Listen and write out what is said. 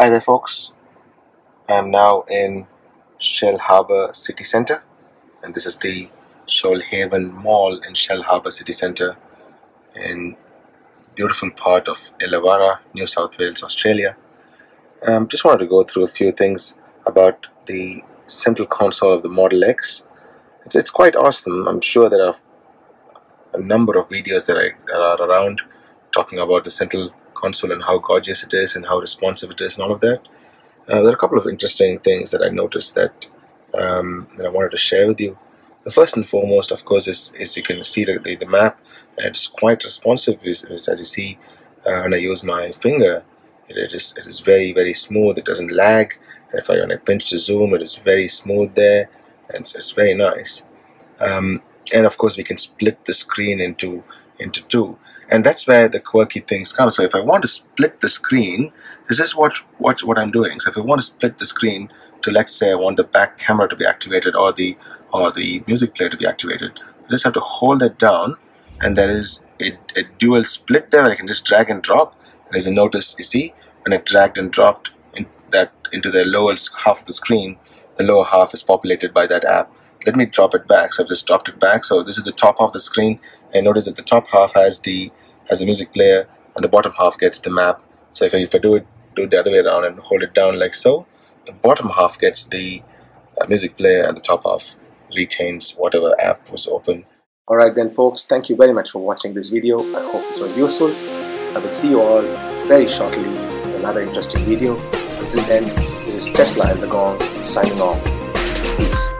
Hi there folks, I'm now in Shellharbour City Centre and this is the Shoalhaven Mall in Shellharbour City Centre in beautiful part of Illawarra, New South Wales, Australia. Um, just wanted to go through a few things about the central console of the Model X. It's, it's quite awesome. I'm sure there are a number of videos that, I, that are around talking about the central console and how gorgeous it is and how responsive it is and all of that. Uh, there are a couple of interesting things that I noticed that um, that I wanted to share with you. The first and foremost, of course, is, is you can see the, the, the map and it's quite responsive as, as you see uh, when I use my finger. It, it is it is very very smooth. It doesn't lag. And if I when I pinch the zoom, it is very smooth there, and it's, it's very nice. Um, and of course, we can split the screen into into two. And that's where the quirky things come. So if I want to split the screen this is what what what I'm doing. So if I want to split the screen to let's say I want the back camera to be activated or the or the music player to be activated I just have to hold it down and there is a, a dual split there I can just drag and drop. And as you notice you see when I dragged and dropped in that into the lower half of the screen the lower half is populated by that app let me drop it back. So I've just dropped it back. So this is the top half of the screen. And notice that the top half has the has the music player and the bottom half gets the map. So if I, if I do it do it the other way around and hold it down like so the bottom half gets the uh, music player and the top half retains whatever app was open. Alright then folks. Thank you very much for watching this video. I hope this was useful. I will see you all very shortly in another interesting video. Until then this is Tesla in the Gong signing off. Peace